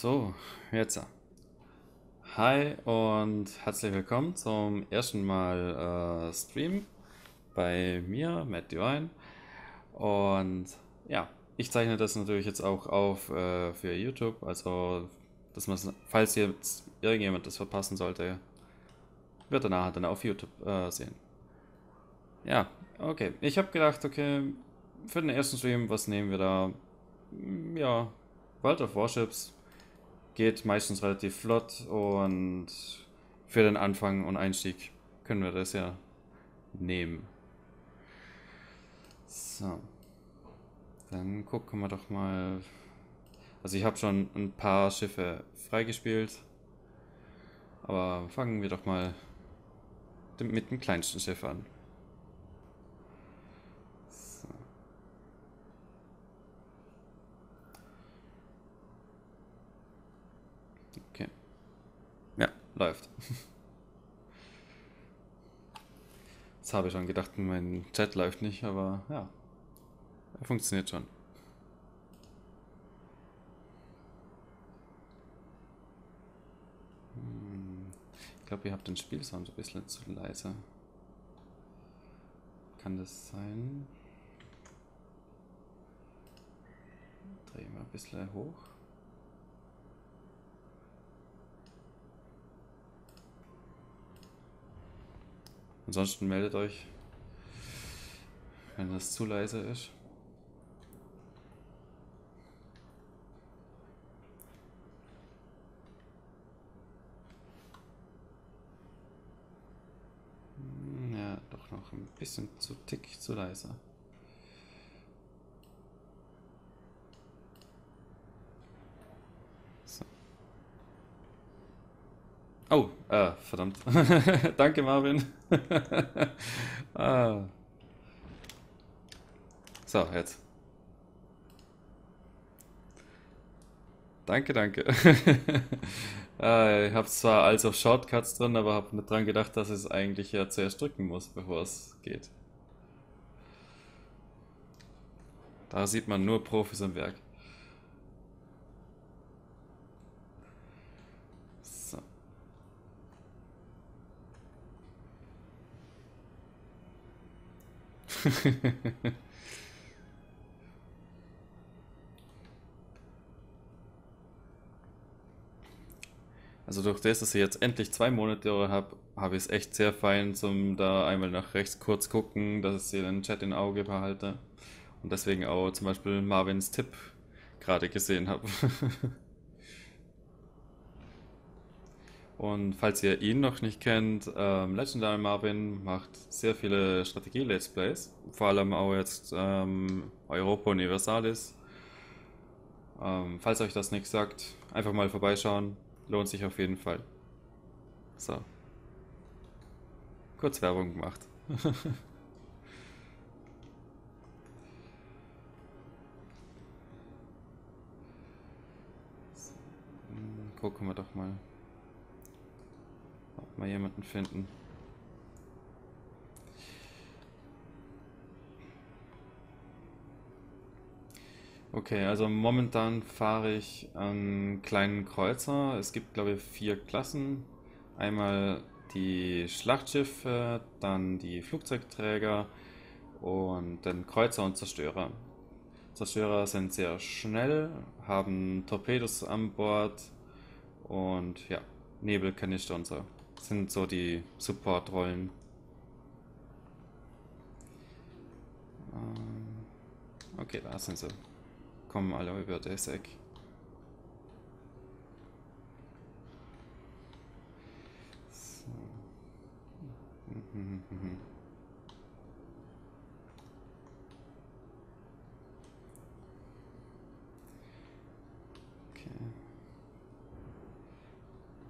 So, jetzt. Hi und herzlich willkommen zum ersten Mal äh, Stream bei mir, Matt Divine. Und ja, ich zeichne das natürlich jetzt auch auf äh, für YouTube, also dass man, falls jetzt irgendjemand das verpassen sollte, wird er nachher dann auf YouTube äh, sehen. Ja, okay. Ich habe gedacht, okay, für den ersten Stream, was nehmen wir da? Ja, World of Warships geht meistens relativ flott und für den Anfang und Einstieg können wir das ja nehmen. So. Dann gucken wir doch mal. Also ich habe schon ein paar Schiffe freigespielt. Aber fangen wir doch mal mit dem kleinsten Schiff an. Läuft. Das habe ich schon gedacht, mein Chat läuft nicht, aber ja, er funktioniert schon. Hm, ich glaube, ihr habt den Spielsound ein bisschen zu leise. Kann das sein? Drehen wir ein bisschen hoch. Ansonsten meldet euch, wenn das zu leise ist. Hm, ja, doch noch ein bisschen zu tick zu leise. Oh, äh, verdammt. Danke, Marvin. ah. So, jetzt. Danke, danke. äh, ich habe zwar alles auf Shortcuts drin, aber habe nicht dran gedacht, dass es eigentlich ja zuerst drücken muss, bevor es geht. Da sieht man nur Profis am Werk. also durch das, dass ich jetzt endlich zwei Monitore habe, habe ich es echt sehr fein zum da einmal nach rechts kurz gucken, dass ich den Chat in Auge behalte. Und deswegen auch zum Beispiel Marvins Tipp gerade gesehen habe. Und falls ihr ihn noch nicht kennt, ähm, Legendary Marvin macht sehr viele Strategie-Let's Plays, vor allem auch jetzt ähm, Europa Universalis. Ähm, falls euch das nichts sagt, einfach mal vorbeischauen, lohnt sich auf jeden Fall. So. Kurz Werbung gemacht. Gucken wir doch mal mal jemanden finden. Okay, also momentan fahre ich einen kleinen Kreuzer. Es gibt, glaube ich, vier Klassen. Einmal die Schlachtschiffe, dann die Flugzeugträger und den Kreuzer und Zerstörer. Zerstörer sind sehr schnell, haben Torpedos an Bord und ja, Nebelkanister und so sind so die Support-Rollen. Ähm, okay, da sind sie. Kommen alle über das Eck. So. Mhm, mhm, mhm.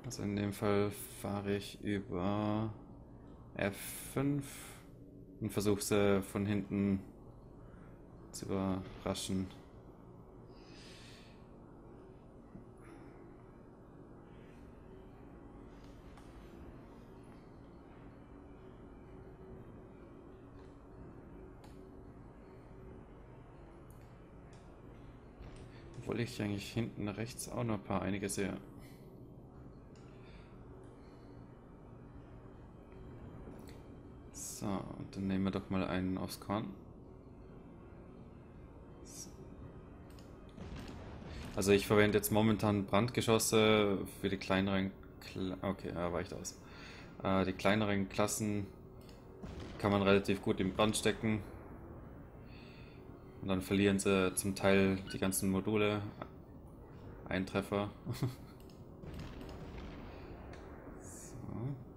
Also in dem Fall fahre ich über F5 und versuche sie von hinten zu überraschen. Obwohl ich eigentlich hinten rechts auch noch ein paar einige sehe. So, dann nehmen wir doch mal einen aufs Korn. Also ich verwende jetzt momentan Brandgeschosse für die kleineren... Kla okay, er weicht aus. Äh, die kleineren Klassen kann man relativ gut im Brand stecken. Und dann verlieren sie zum Teil die ganzen Module. Ein Treffer. so.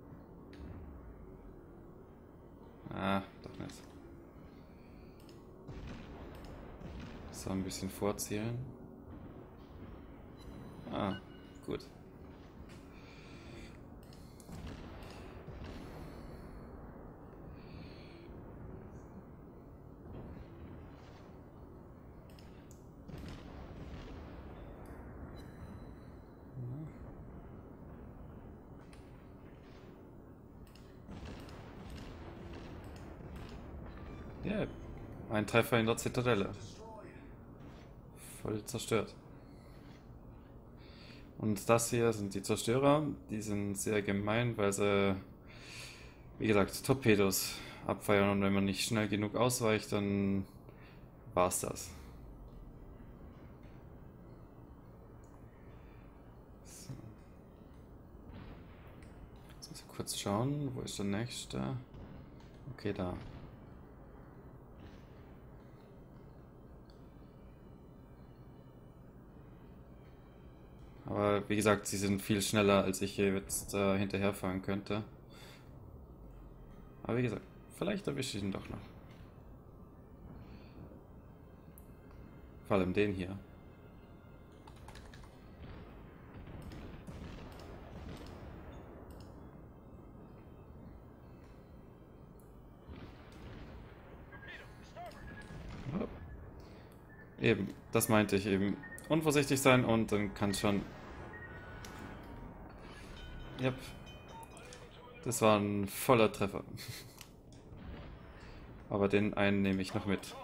Ah, doch nicht. So, ein bisschen vorzielen. Ah, gut. Ja, ein Treffer in der Zitadelle. Voll zerstört. Und das hier sind die Zerstörer. Die sind sehr gemein, weil sie, wie gesagt, Torpedos abfeiern. Und wenn man nicht schnell genug ausweicht, dann war's das. So. Jetzt muss ich kurz schauen, wo ist der nächste? Okay, da. Aber wie gesagt, sie sind viel schneller, als ich hier jetzt äh, hinterherfahren könnte. Aber wie gesagt, vielleicht erwische ich ihn doch noch. Vor allem den hier. Eben, das meinte ich eben. Unvorsichtig sein und dann kann schon Yep. Das war ein voller Treffer. Aber den einen nehme ich noch mit.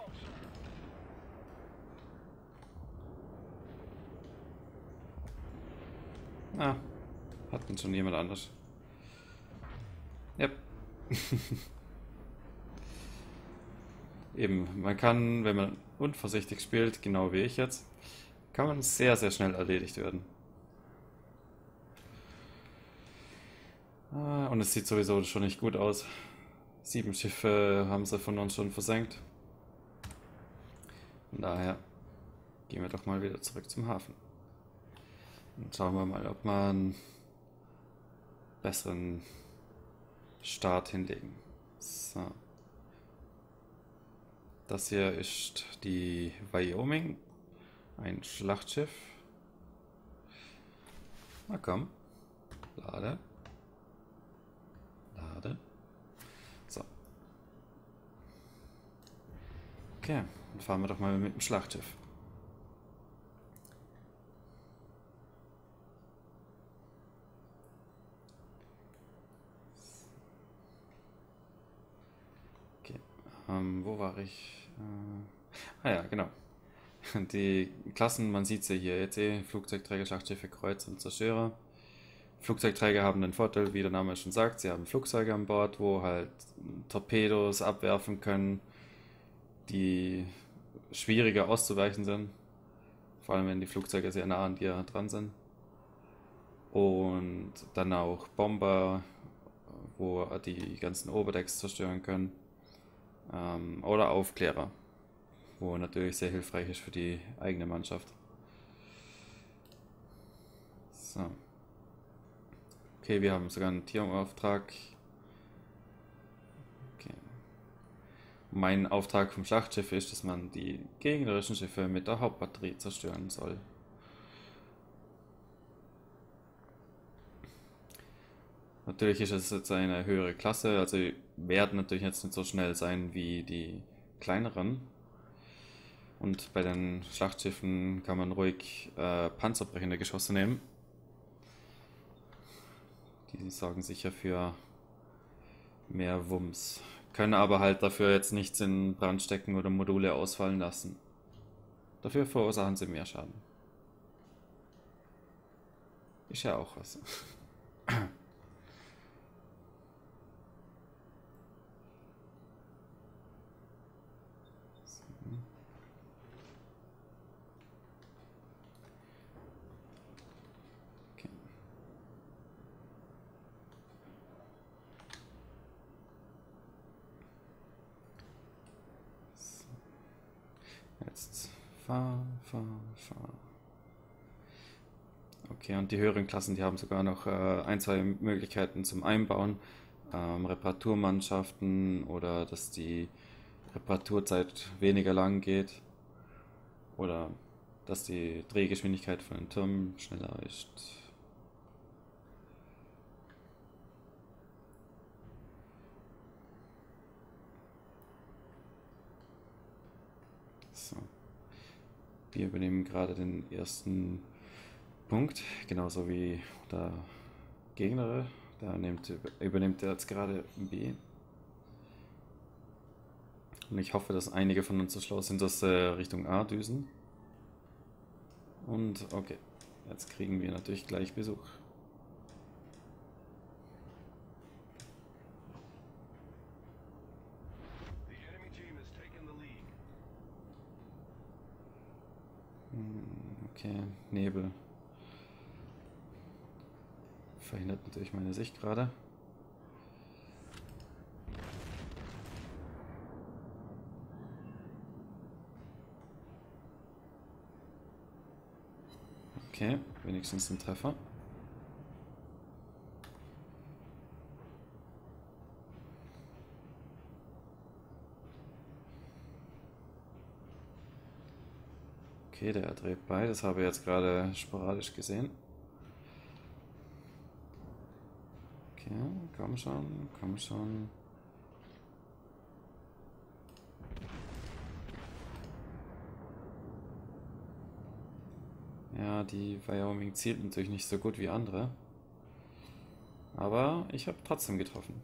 Ah, hat denn schon jemand anders. Yep. Eben, man kann, wenn man unvorsichtig spielt, genau wie ich jetzt, kann man sehr, sehr schnell erledigt werden. Und es sieht sowieso schon nicht gut aus. Sieben Schiffe haben sie von uns schon versenkt. Von daher gehen wir doch mal wieder zurück zum Hafen. Und schauen wir mal, ob wir einen besseren Start hinlegen. So. Das hier ist die Wyoming. Ein Schlachtschiff. Na komm. Lade. Lade. So. Okay, dann fahren wir doch mal mit dem Schlachtschiff. Okay, ähm, wo war ich? Äh, ah ja, genau. Die Klassen, man sieht sie hier jetzt eh, Flugzeugträger, Schlachtschiffe, Kreuz und Zerstörer. Flugzeugträger haben den Vorteil, wie der Name schon sagt, sie haben Flugzeuge an Bord, wo halt Torpedos abwerfen können, die schwieriger auszuweichen sind. Vor allem, wenn die Flugzeuge sehr nah an dir dran sind. Und dann auch Bomber, wo die ganzen Oberdecks zerstören können. Ähm, oder Aufklärer, wo natürlich sehr hilfreich ist für die eigene Mannschaft. So. Okay, wir haben sogar einen Tierauftrag. Okay. Mein Auftrag vom Schlachtschiff ist, dass man die gegnerischen Schiffe mit der Hauptbatterie zerstören soll. Natürlich ist es jetzt eine höhere Klasse, also werden natürlich jetzt nicht so schnell sein wie die kleineren. Und bei den Schlachtschiffen kann man ruhig äh, panzerbrechende Geschosse nehmen. Die sorgen sicher für mehr Wumms. Können aber halt dafür jetzt nichts in Brand stecken oder Module ausfallen lassen. Dafür verursachen sie mehr Schaden. Ist ja auch was. Jetzt fahr, fahr, fahr. Okay, und die höheren Klassen, die haben sogar noch äh, ein, zwei Möglichkeiten zum Einbauen. Ähm, Reparaturmannschaften oder dass die Reparaturzeit weniger lang geht. Oder dass die Drehgeschwindigkeit von den Türmen schneller ist. So. Wir übernehmen gerade den ersten Punkt, genauso wie der Gegner. Da nimmt, übernimmt er jetzt gerade B. Und ich hoffe, dass einige von uns so schlau sind, dass äh, Richtung A düsen. Und okay, jetzt kriegen wir natürlich gleich Besuch. Okay, Nebel. Verhindert natürlich meine Sicht gerade. Okay, wenigstens ein Treffer. Okay, der dreht bei, das habe ich jetzt gerade sporadisch gesehen. Okay, komm schon, komm schon. Ja, die Wyoming zielt natürlich nicht so gut wie andere. Aber ich habe trotzdem getroffen.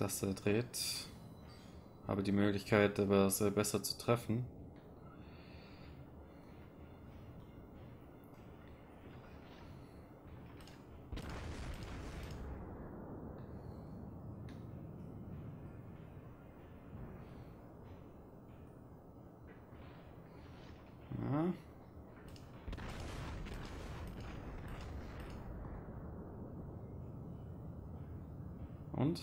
Er dreht, habe die Möglichkeit, aber besser zu treffen. Und?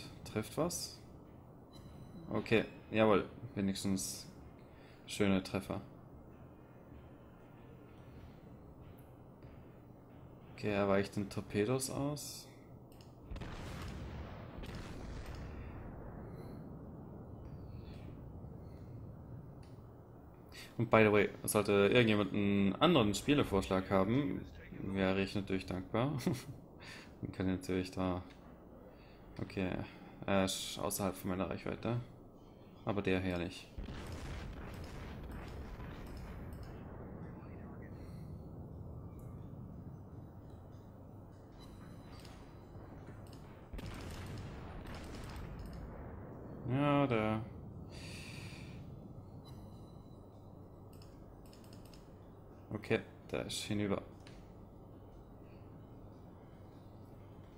Trifft was? Okay, jawohl. Wenigstens schöne Treffer. Okay, er weicht den Torpedos aus. Und by the way, sollte irgendjemand einen anderen Spielevorschlag haben, wäre ich natürlich dankbar. Man kann natürlich da Okay, ist außerhalb von meiner Reichweite. Aber der hier nicht. Ja, der... Okay, der ist hinüber.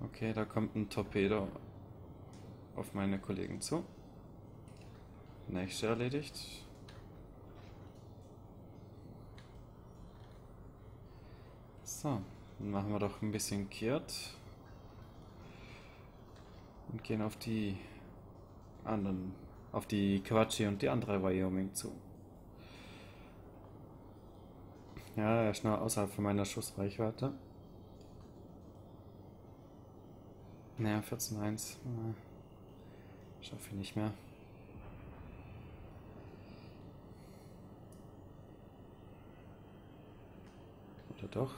Okay, da kommt ein Torpedo auf meine Kollegen zu. Nächste erledigt. So, dann machen wir doch ein bisschen kehrt. Und gehen auf die anderen, auf die Quatschi und die andere Wyoming zu. Ja, er ist noch außerhalb von meiner Schussreichweite. Naja, 14.1. Schaffe ich nicht mehr. Oder doch?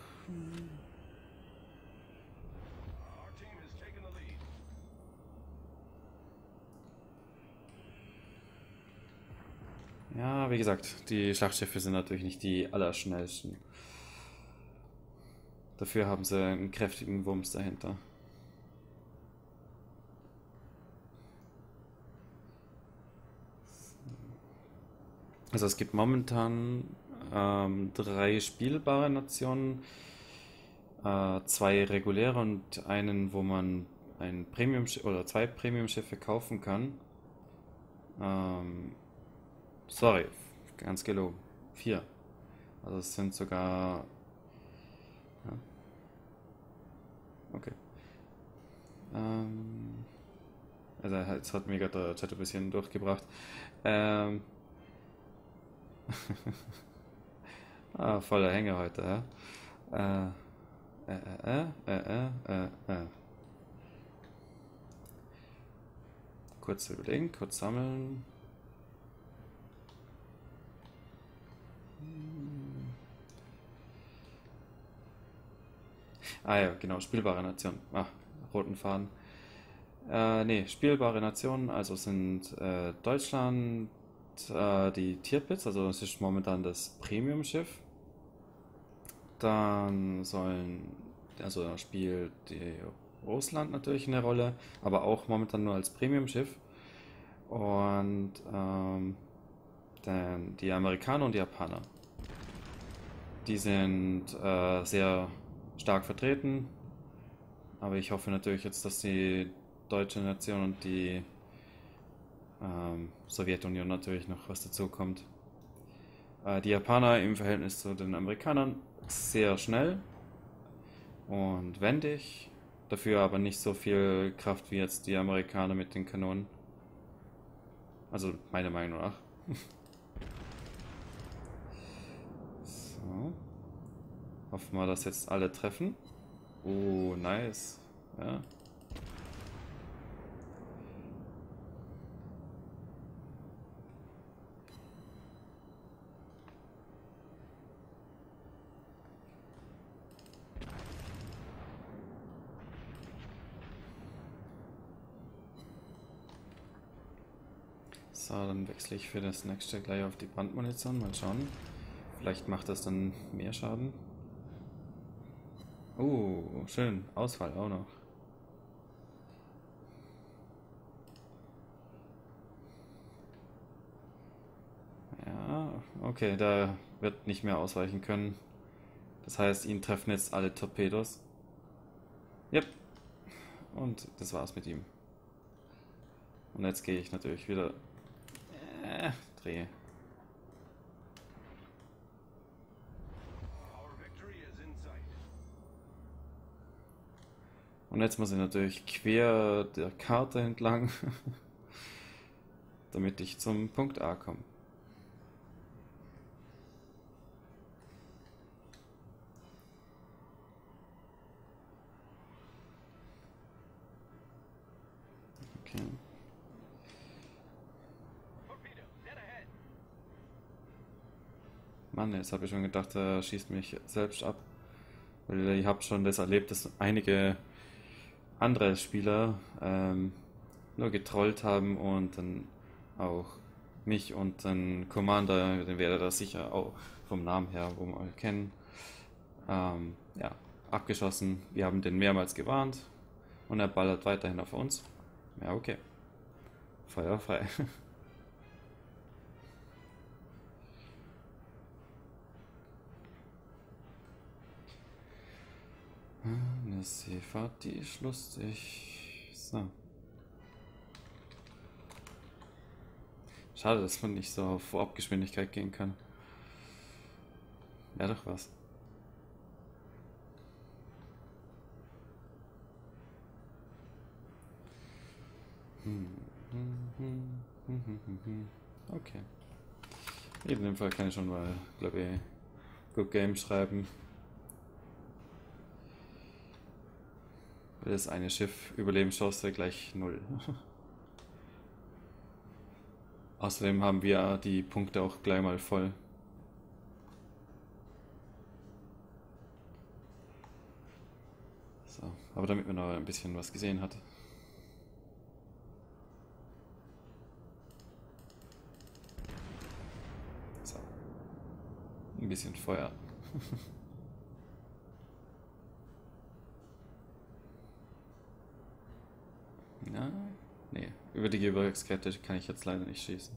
Ja, wie gesagt, die Schlachtschiffe sind natürlich nicht die allerschnellsten. Dafür haben sie einen kräftigen Wumms dahinter. Also es gibt momentan ähm, drei spielbare Nationen, äh, zwei reguläre und einen, wo man ein Premium oder zwei Premium-Schiffe kaufen kann. Ähm, sorry, ganz gelogen. Vier. Also es sind sogar. Ja. Okay. Ähm, also jetzt hat mir gerade der Chat ein bisschen durchgebracht. Ähm, ah, voller Hänger heute, ja. Äh, äh, äh, äh, äh, äh. Kurz überlegen, kurz sammeln. Ah ja, genau, spielbare Nation. Ah, roten Faden. Äh, nee, spielbare Nationen, also sind äh, Deutschland, äh, die Tierpits, also das ist momentan das Premium-Schiff. Dann sollen, also da spielt die Russland natürlich eine Rolle, aber auch momentan nur als Premium-Schiff. Und ähm, dann die Amerikaner und die Japaner. Die sind äh, sehr stark vertreten, aber ich hoffe natürlich jetzt, dass die deutsche Nation und die ähm, Sowjetunion natürlich noch was dazu kommt. Äh, die Japaner im Verhältnis zu den Amerikanern sehr schnell und wendig, dafür aber nicht so viel Kraft wie jetzt die Amerikaner mit den Kanonen. Also meiner Meinung nach. so. Hoffen wir, dass jetzt alle treffen. Oh, nice. Ja. So, wechsle ich für das nächste gleich auf die Bandmunition. Mal schauen. Vielleicht macht das dann mehr Schaden. Oh, schön. Ausfall auch noch. Ja, okay, da wird nicht mehr ausweichen können. Das heißt, ihn treffen jetzt alle Torpedos. Yep. Und das war's mit ihm. Und jetzt gehe ich natürlich wieder drehe. Und jetzt muss ich natürlich quer der Karte entlang, damit ich zum Punkt A komme. Okay. Mann, jetzt habe ich schon gedacht, er schießt mich selbst ab. Weil ihr habt schon das erlebt, dass einige andere Spieler ähm, nur getrollt haben und dann auch mich und den Commander, den werdet ihr sicher auch vom Namen her wo wir kennen, ähm, ja, abgeschossen. Wir haben den mehrmals gewarnt und er ballert weiterhin auf uns. Ja, okay. Feuer frei. Eine Seefahrt, die ist lustig. So. Schade, dass man nicht so auf Vorabgeschwindigkeit gehen kann. Wäre doch was. Okay. In dem Fall kann ich schon mal, glaube ich, Good Game schreiben. Das eine Schiff Überlebenschance gleich null. Außerdem haben wir die Punkte auch gleich mal voll. So, aber damit man noch ein bisschen was gesehen hat. So. Ein bisschen Feuer. Na, nee, über die Gebirgskette kann ich jetzt leider nicht schießen.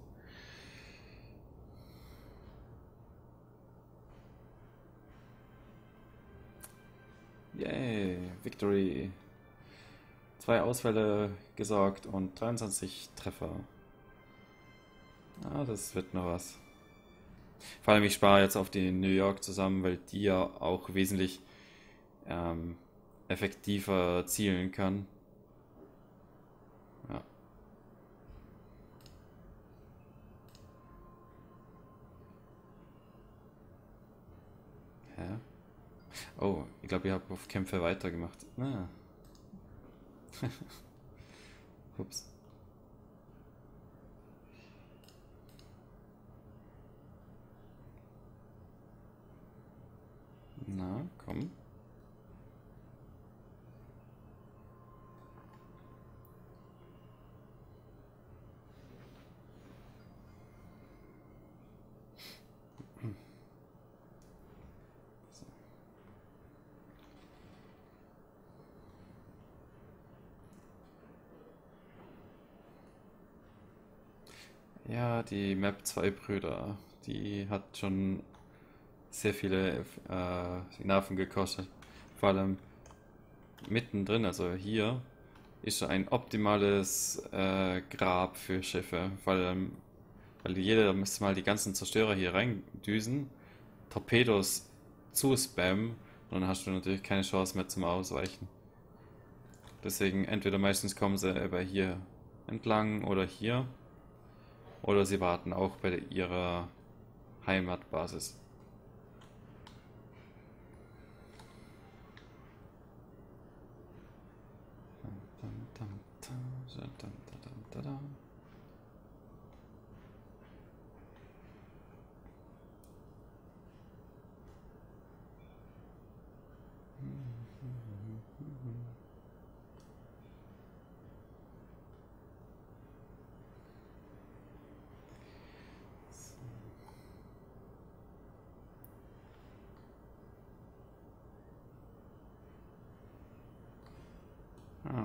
Yay, Victory. Zwei Ausfälle gesorgt und 23 Treffer. Ah, das wird noch was. Vor allem, ich spare jetzt auf die New York zusammen, weil die ja auch wesentlich ähm, effektiver zielen kann. Oh, ich glaube, ich habe auf Kämpfe weitergemacht. Ah. Ups. Na, komm. Ja, die Map 2 Brüder, die hat schon sehr viele äh, Nerven gekostet. Vor allem mittendrin, also hier, ist ein optimales äh, Grab für Schiffe. Allem, weil jeder müsste mal die ganzen Zerstörer hier reindüsen, Torpedos zu spammen und dann hast du natürlich keine Chance mehr zum Ausweichen. Deswegen entweder meistens kommen sie über hier entlang oder hier. Oder sie warten auch bei ihrer Heimatbasis.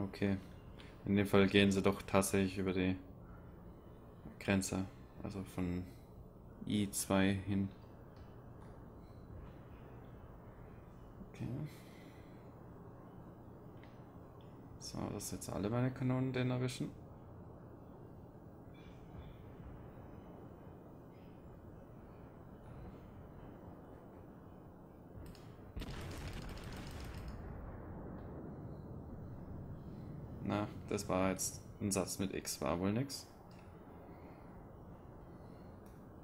Okay. In dem Fall gehen sie doch tatsächlich über die Grenze. Also von I2 hin. Okay. So, dass jetzt alle meine Kanonen den erwischen. Na, das war jetzt ein Satz mit X, war wohl nix.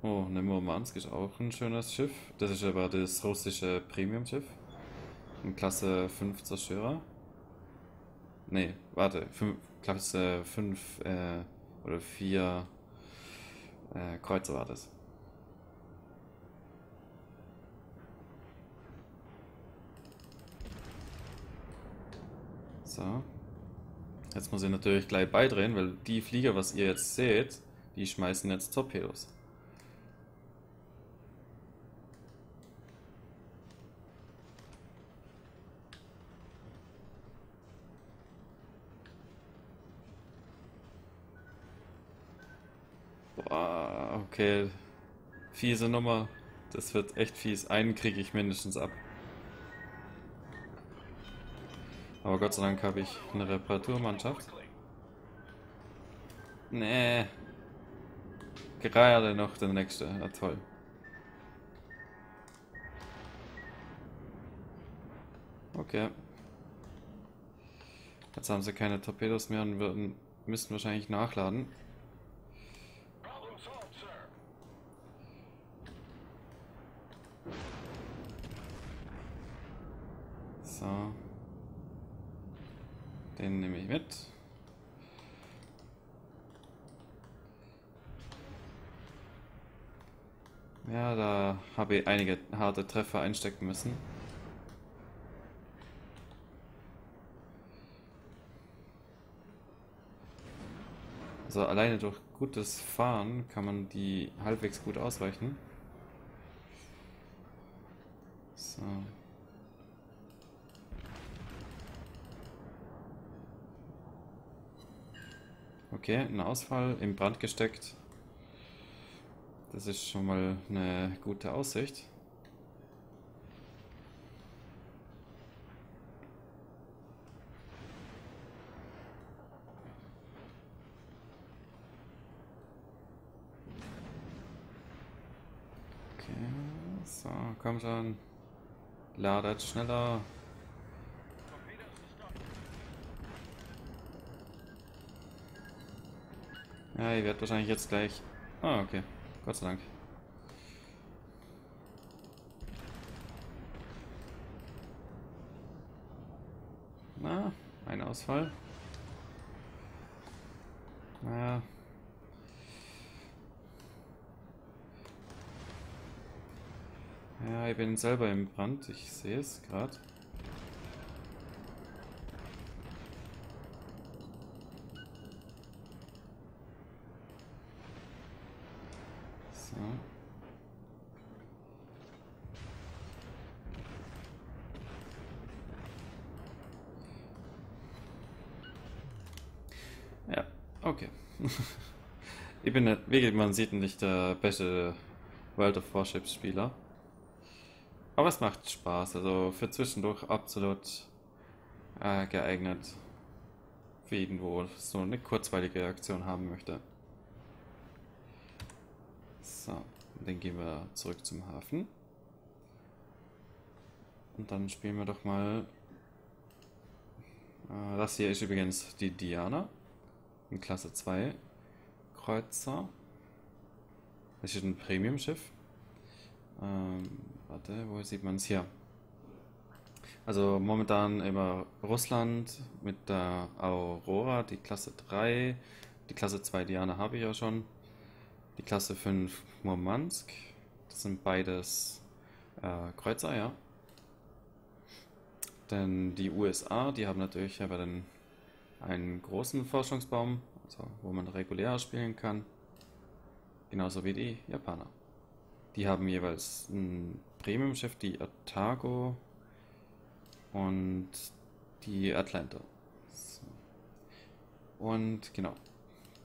Oh, ne Murmansk ist auch ein schönes Schiff. Das ist aber das russische Premium-Schiff. In Klasse 5 Zerstörer. Ne, warte, fünf, Klasse 5 äh, oder 4 äh, Kreuzer war das. So. Jetzt muss ich natürlich gleich beidrehen, weil die Flieger, was ihr jetzt seht, die schmeißen jetzt Torpedos. Boah, okay. Fiese Nummer. Das wird echt fies. Einen kriege ich mindestens ab. Aber Gott sei Dank habe ich eine Reparaturmannschaft. Nee. Gerade noch der nächste. Ja, toll. Okay. Jetzt haben sie keine Torpedos mehr und müssten wahrscheinlich nachladen. So. Den nehme ich mit. Ja, da habe ich einige harte Treffer einstecken müssen. Also alleine durch gutes Fahren kann man die halbwegs gut ausweichen. So. Okay, ein Ausfall im Brand gesteckt. Das ist schon mal eine gute Aussicht. So, komm schon. Ladet schneller. Ja, ihr werdet wahrscheinlich jetzt gleich... Ah, okay. Gott sei Dank. Na, ein Ausfall. Naja. Ja, ich bin selber im Brand. Ich sehe es gerade. So. Ja, okay. ich bin nicht, wie man sieht, nicht der beste World of Warships Spieler. Aber es macht Spaß, also für zwischendurch absolut äh, geeignet. Für jeden, wo so eine kurzweilige Reaktion haben möchte. So, dann gehen wir zurück zum Hafen. Und dann spielen wir doch mal. Äh, das hier ist übrigens die Diana. Ein Klasse 2 Kreuzer. Das ist ein Premium-Schiff. Ähm, warte, wo sieht man es hier? Also momentan immer Russland mit der Aurora, die Klasse 3. Die Klasse 2 Diana habe ich ja schon. Die Klasse 5 Murmansk. Das sind beides äh, Kreuzer, ja. Denn die USA, die haben natürlich aber dann einen großen Forschungsbaum, also wo man regulär spielen kann. Genauso wie die Japaner. Die haben jeweils ein Premium-Schiff, die Atago und die Atlanta. So. Und genau.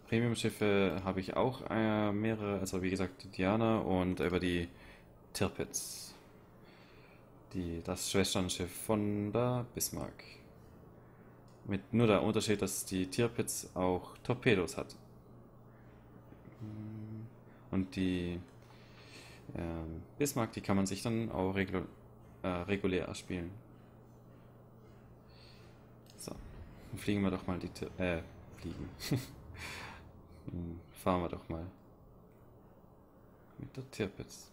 Premium-Schiffe habe ich auch äh, mehrere, also wie gesagt die Diana und über die Tirpitz. Die, das Schwesternschiff von der Bismarck. Mit nur der Unterschied, dass die Tirpitz auch Torpedos hat. Und die ähm, Bismarck, die kann man sich dann auch regul äh, regulär erspielen. So, dann fliegen wir doch mal die... T äh, fliegen. Fahren wir doch mal mit der Tirpitz.